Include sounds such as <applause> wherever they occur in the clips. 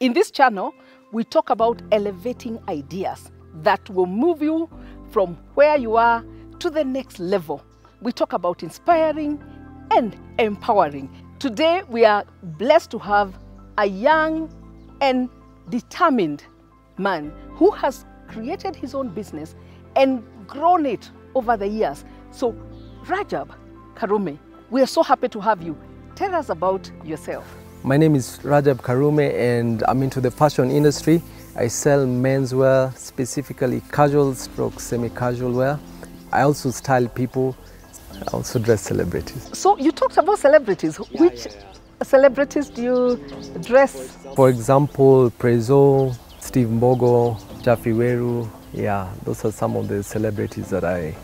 In this channel, we talk about elevating ideas that will move you from where you are to the next level. We talk about inspiring and empowering. Today, we are blessed to have a young and determined man who has created his own business and grown it over the years. So, Rajab Karume, we are so happy to have you. Tell us about yourself. My name is Rajab Karume and I'm into the fashion industry. I sell menswear, specifically casual stroke semi-casual wear. I also style people. I also dress celebrities. So, you talked about celebrities. Which celebrities do you dress? For example, Prezzo, Steve Mbogo, Jaffi Weru. Yeah, those are some of the celebrities that I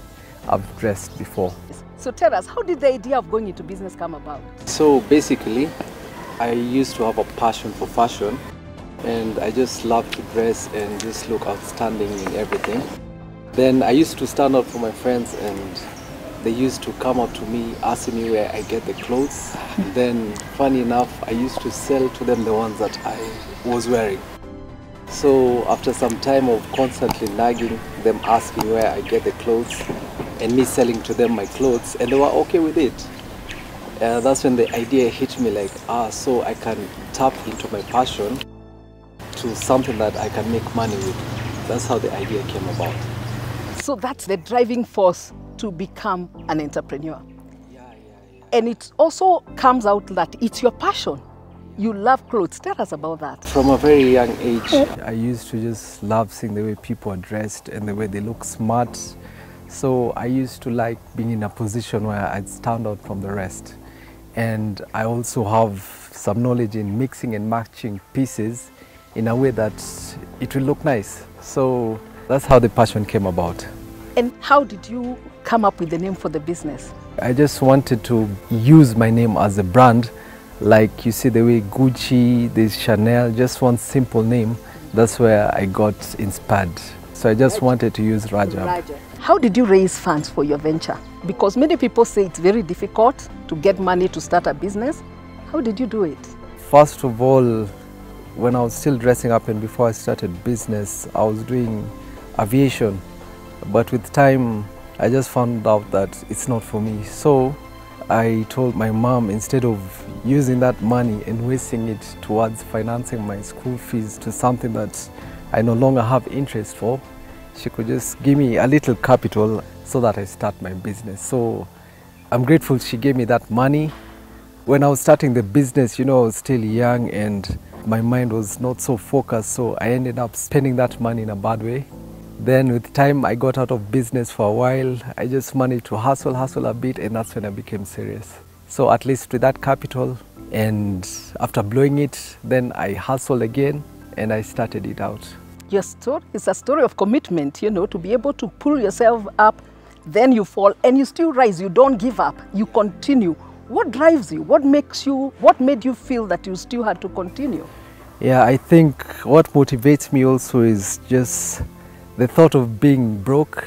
have dressed before. So, tell us, how did the idea of going into business come about? So basically, I used to have a passion for fashion and I just love to dress and just look outstanding in everything. Then I used to stand out for my friends and they used to come up to me asking me where I get the clothes. <laughs> then funny enough, I used to sell to them the ones that I was wearing. So after some time of constantly nagging them asking where I get the clothes and me selling to them my clothes and they were okay with it. Uh, that's when the idea hit me like, ah, so I can tap into my passion to something that I can make money with. That's how the idea came about. So, that's the driving force to become an entrepreneur. Yeah, yeah, yeah. And it also comes out that it's your passion. You love clothes. Tell us about that. From a very young age, I used to just love seeing the way people are dressed and the way they look smart. So I used to like being in a position where I'd stand out from the rest. And I also have some knowledge in mixing and matching pieces in a way that it will look nice. So that's how the passion came about. And how did you come up with the name for the business? I just wanted to use my name as a brand. Like you see the way Gucci, there's Chanel, just one simple name. That's where I got inspired. So I just wanted to use Rajab. Raja. How did you raise funds for your venture? Because many people say it's very difficult to get money to start a business. How did you do it? First of all, when I was still dressing up and before I started business, I was doing aviation. But with time, I just found out that it's not for me. So I told my mom instead of using that money and wasting it towards financing my school fees to something that I no longer have interest for, she could just give me a little capital so that I start my business. So I'm grateful she gave me that money. When I was starting the business, you know, I was still young and my mind was not so focused, so I ended up spending that money in a bad way. Then with time, I got out of business for a while. I just managed to hustle, hustle a bit, and that's when I became serious. So at least with that capital, and after blowing it, then I hustled again and I started it out. Your story is a story of commitment, you know, to be able to pull yourself up, then you fall and you still rise. You don't give up, you continue. What drives you? What makes you, what made you feel that you still had to continue? Yeah, I think what motivates me also is just the thought of being broke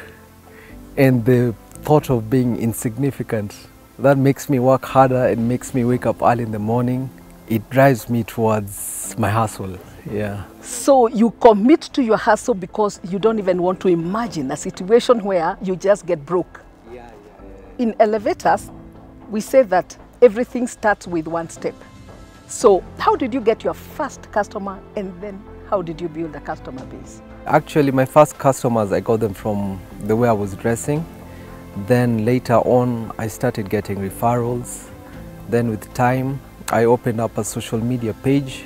and the thought of being insignificant. That makes me work harder and makes me wake up early in the morning. It drives me towards my hustle. Yeah. So you commit to your hustle because you don't even want to imagine a situation where you just get broke. In elevators, we say that everything starts with one step. So how did you get your first customer and then how did you build a customer base? Actually, my first customers, I got them from the way I was dressing. Then later on, I started getting referrals. Then with time, I opened up a social media page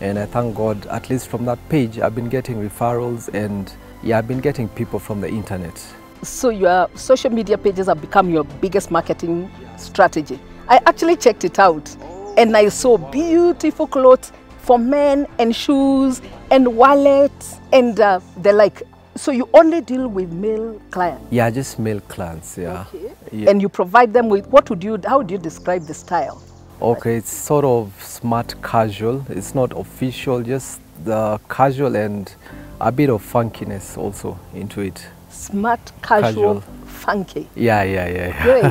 and I thank God, at least from that page, I've been getting referrals and yeah, I've been getting people from the internet. So your social media pages have become your biggest marketing strategy. I actually checked it out and I saw beautiful clothes for men and shoes and wallets and uh, the like. So you only deal with male clients? Yeah, just male clients, yeah. Okay. Yeah. And you provide them with, what would you, how would you describe the style? Okay, it's sort of smart casual. It's not official, just the casual and a bit of funkiness also into it. Smart, casual, Casual. funky. Yeah, yeah, yeah. yeah.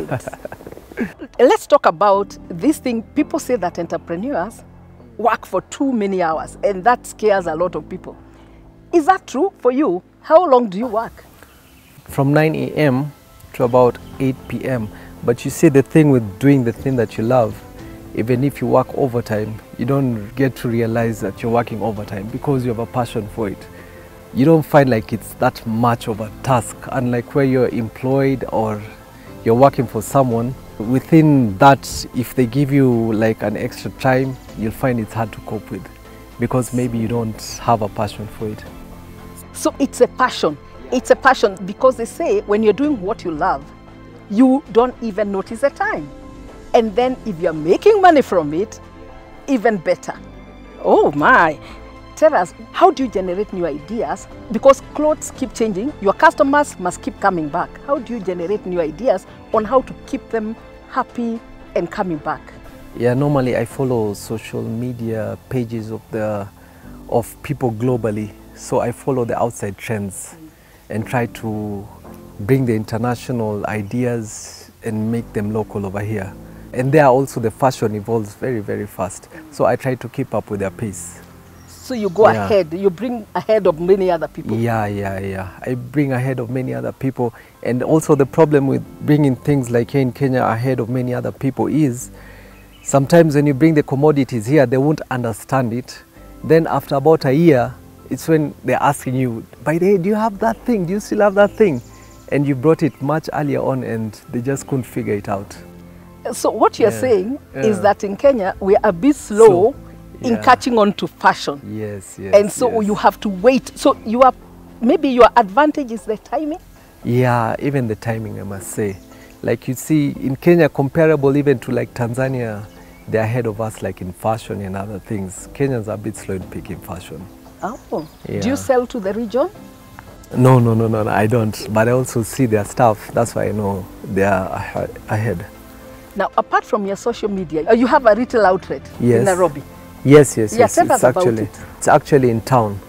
Great. <laughs> Let's talk about this thing. People say that entrepreneurs work for too many hours, and that scares a lot of people. Is that true for you? How long do you work? From 9 a.m. to about 8 p.m. But you see, the thing with doing the thing that you love, even if you work overtime, you don't get to realize that you're working overtime because you have a passion for it. You don't find like it's that much of a task, unlike where you're employed or you're working for someone. Within that, if they give you like an extra time, you'll find it's hard to cope with because maybe you don't have a passion for it. So it's a passion. It's a passion because they say when you're doing what you love, you don't even notice the time. And then if you're making money from it, even better. Oh my. Tell us, how do you generate new ideas? Because clothes keep changing, your customers must keep coming back. How do you generate new ideas on how to keep them happy and coming back? Yeah, normally I follow social media pages of the of people globally. So I follow the outside trends and try to bring the international ideas and make them local over here. And there also the fashion evolves very, very fast. So I try to keep up with their pace. So you go Yeah. ahead, you bring ahead of many other people. Yeah, yeah, yeah. I bring ahead of many other people. And also the problem with bringing things like here in Kenya ahead of many other people is sometimes when you bring the commodities here, they won't understand it. Then after about a year, it's when they're asking you, by the way, do you have that thing? Do you still have that thing? And you brought it much earlier on and they just couldn't figure it out. So what you're Yeah. saying is that in Kenya we are a bit slow So, in catching on to fashion. Yes, yes. and so yes. you have to wait. So you are maybe your advantage is the timing. Yeah, even the timing, I must say. Like you see, in Kenya, comparable even to like Tanzania, they're ahead of us like in fashion and other things. Kenyans are a bit slow in picking fashion. Oh. Do you sell to the region? No, no, no, no, no, I don't. But I also see their stuff. That's why I know they are ahead. Now, apart from your social media, uh, you have a retail outlet in Nairobi. Yes, yes, Yeah, yes. tell it's actually it. it's actually in town.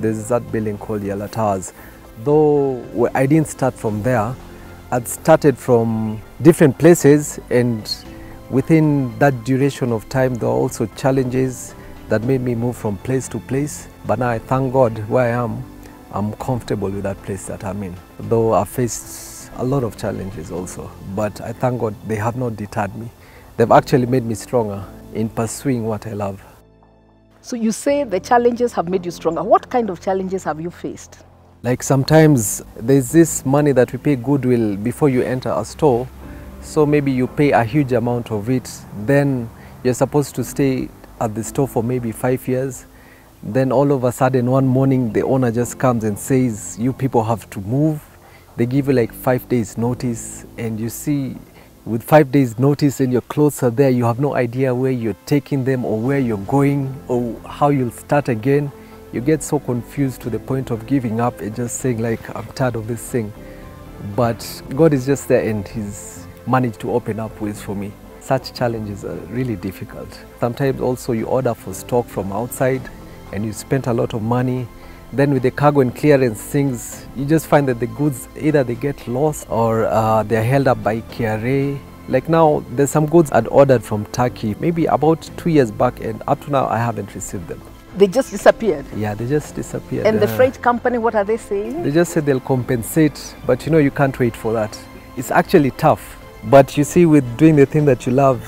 There's that building called Yala Towers. Though I didn't start from there, I'd started from different places, and within that duration of time, there were also challenges that made me move from place to place. But now I thank God where I am. I'm comfortable with that place that I'm in. Though I faced a lot of challenges also, but I thank God they have not deterred me. They've actually made me stronger in pursuing what I love. So you say the challenges have made you stronger. What kind of challenges have you faced? Like sometimes there's this money that we pay goodwill before you enter a store. So maybe you pay a huge amount of it. Then you're supposed to stay at the store for maybe five years. Then all of a sudden one morning the owner just comes and says you people have to move. They give you like five days notice and you see with five days notice and your clothes are there, you have no idea where you're taking them or where you're going or how you'll start again. You get so confused to the point of giving up and just saying like, I'm tired of this thing. But God is just there and He's managed to open up ways for me. Such challenges are really difficult. Sometimes also you order for stock from outside and you spend a lot of money. Then with the cargo and clearance things, you just find that the goods either they get lost or uh, they're held up by KRA. Like now, there's some goods I'd ordered from Turkey maybe about two years back, and up to now I haven't received them. They just disappeared. Yeah, they just disappeared. And the Uh, freight company, what are they saying? they just said they'll compensate, but you know, you can't wait for that. It's actually tough. But you see, with doing the thing that you love,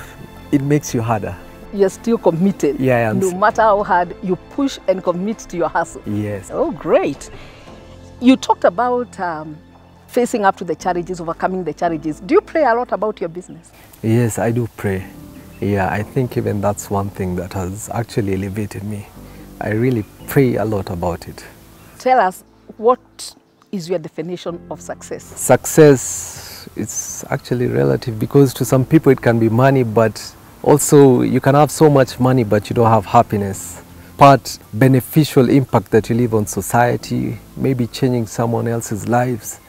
it makes you harder. You're still committed. Yeah. No matter how hard you push and commit to your hustle. Yes. Oh, great. You talked about um, facing up to the challenges, overcoming the challenges. Do you pray a lot about your business? Yes, I do pray. Yeah, I think even that's one thing that has actually elevated me. I really pray a lot about it. Tell us, what is your definition of success? Success is actually relative because to some people it can be money, but also you can have so much money but you don't have happiness. Part beneficial impact that you leave on society, maybe changing someone else's lives.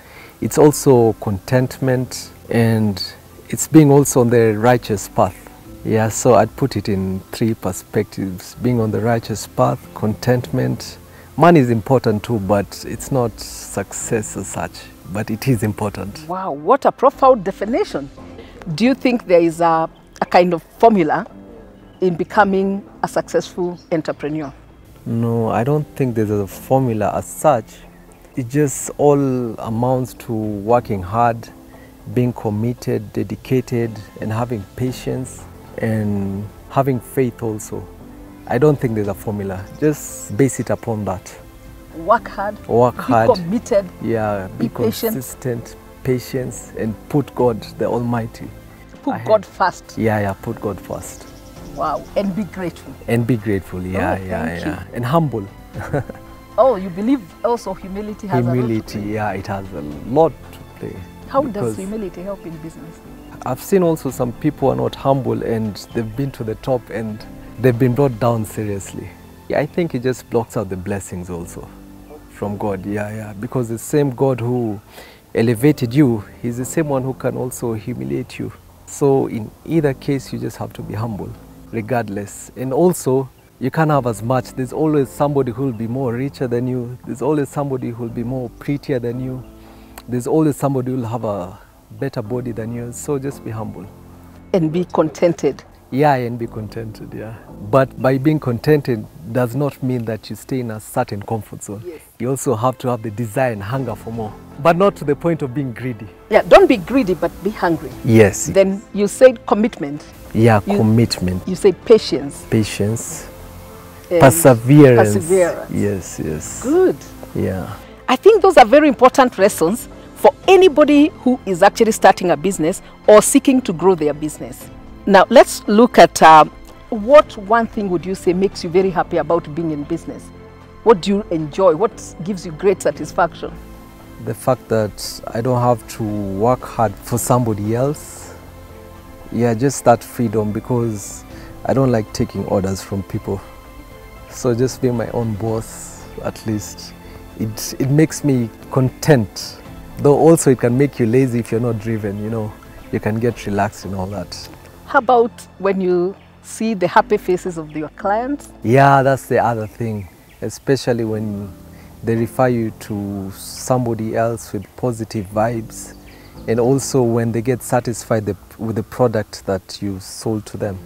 It's also contentment and it's being also on the righteous path. Yeah, so I'd put it in three perspectives being on the righteous path, contentment. Money is important too, but it's not success as such, but it is important. Wow, what a profound definition. Do you think there is a, a kind of formula in becoming a successful entrepreneur? No, I don't think there's a formula as such. It just all amounts to working hard, being committed, dedicated, and having patience and having faith also. I don't think there's a formula. Just base it upon that. Work hard, Work be hard. committed, Yeah, Be be, patient. consistent, patience, and put God, the Almighty. Put ahead. God first. Yeah, yeah, put God first. Wow, and be grateful. And be grateful. Yeah, Oh, yeah, thank you. yeah. And humble. <laughs> Oh, you believe also humility has a Humility, yeah, it has a lot to play. play. How does humility help in business? I've seen also some people are not humble and they've been to the top and they've been brought down seriously. Yeah, I think it just blocks out the blessings also from God. Yeah, yeah. Because the same God who elevated you, He's the same one who can also humiliate you. So in either case, you just have to be humble, regardless. And also, you can't have as much. There's always somebody who will be more richer than you. There's always somebody who will be more prettier than you. There's always somebody who will have a better body than yours. So just be humble. And be contented. Yeah, and be contented, yeah. But by being contented does not mean that you stay in a certain comfort zone. Yes. You also have to have the desire and hunger for more, but not to the point of being greedy. Yeah, don't be greedy, but be hungry. Yes. Then you said commitment, yeah, you- commitment, you said patience, patience, and perseverance. perseverance. Yes, yes. Good. Yeah. I think those are very important lessons for anybody who is actually starting a business or seeking to grow their business. Now, let's look at uh, what one thing would you say makes you very happy about being in business? What do you enjoy? What gives you great satisfaction? The fact that I don't have to work hard for somebody else. Yeah, just that freedom because I don't like taking orders from people. So just being my own boss, at least, it, it makes me content. Though also it can make you lazy if you're not driven, you know. You can get relaxed and all that. How about when you see the happy faces of your clients? Yeah, that's the other thing, especially when they refer you to somebody else with positive vibes, and also when they get satisfied with the product that you sold to them.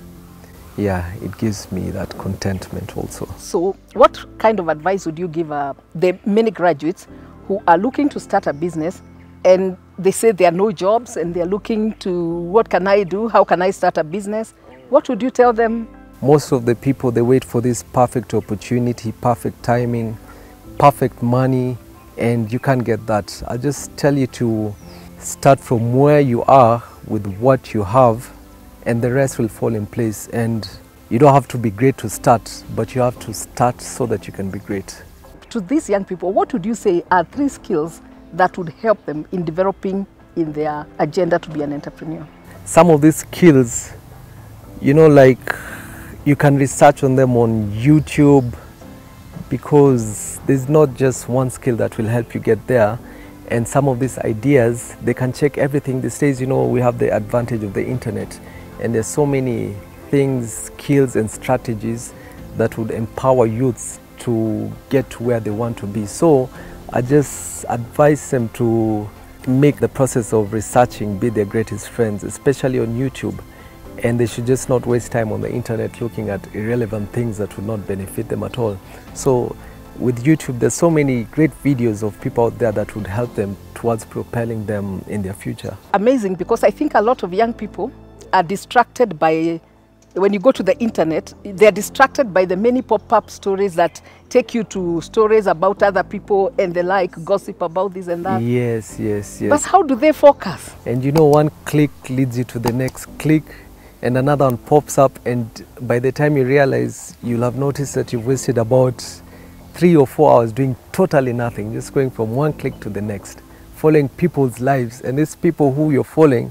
Yeah, it gives me that contentment also. So, what kind of advice would you give uh, the many graduates who are looking to start a business and they say there are no jobs and they're looking to what can I do? How can I start a business? What would you tell them? Most of the people they wait for this perfect opportunity, perfect timing, perfect money, and you can't get that. I just tell you to start from where you are with what you have, and the rest will fall in place. And you don't have to be great to start, but you have to start so that you can be great. To these young people, what would you say are three skills that would help them in developing in their agenda to be an entrepreneur? Some of these skills, you know, like you can research on them on YouTube because there's not just one skill that will help you get there. And some of these ideas, they can check everything. These days, you know, we have the advantage of the internet, and there's so many things, skills, and strategies that would empower youths to get to where they want to be. So I just advise them to make the process of researching be their greatest friends, especially on YouTube. And they should just not waste time on the internet looking at irrelevant things that would not benefit them at all. So with YouTube, there's so many great videos of people out there that would help them towards propelling them in their future. Amazing because I think a lot of young people are distracted by when you go to the internet, they're distracted by the many pop up stories that take you to stories about other people and the like, gossip about this and that. Yes, yes, yes. But how do they focus? And you know, one click leads you to the next click, and another one pops up, and by the time you realize, you'll have noticed that you've wasted about three or four hours doing totally nothing, just going from one click to the next, following people's lives. And these people who you're following,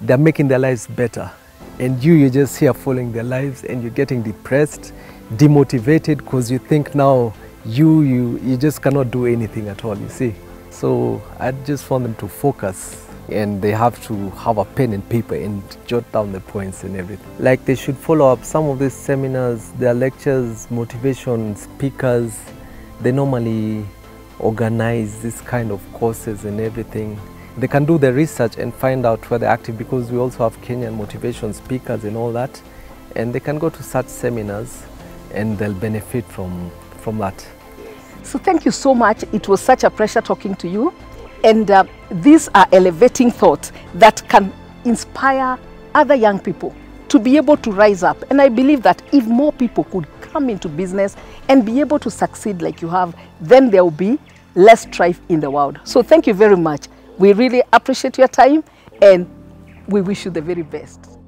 they're making their lives better. And you, you're just here following their lives, and you're getting depressed, demotivated, because you think now you, you, you just cannot do anything at all, you see. So I just want them to focus and they have to have a pen and paper and jot down the points and everything. Like they should follow up some of these seminars, their lectures, motivation speakers, they normally organize this kind of courses and everything. They can do the research and find out where they're active because we also have Kenyan motivation speakers and all that. and they can go to such seminars and they'll benefit from, from that. So thank you so much. It was such a pleasure talking to you. And uh, these are elevating thoughts that can inspire other young people to be able to rise up. And I believe that if more people could come into business and be able to succeed like you have, then there will be less strife in the world. So thank you very much. We really appreciate your time and we wish you the very best.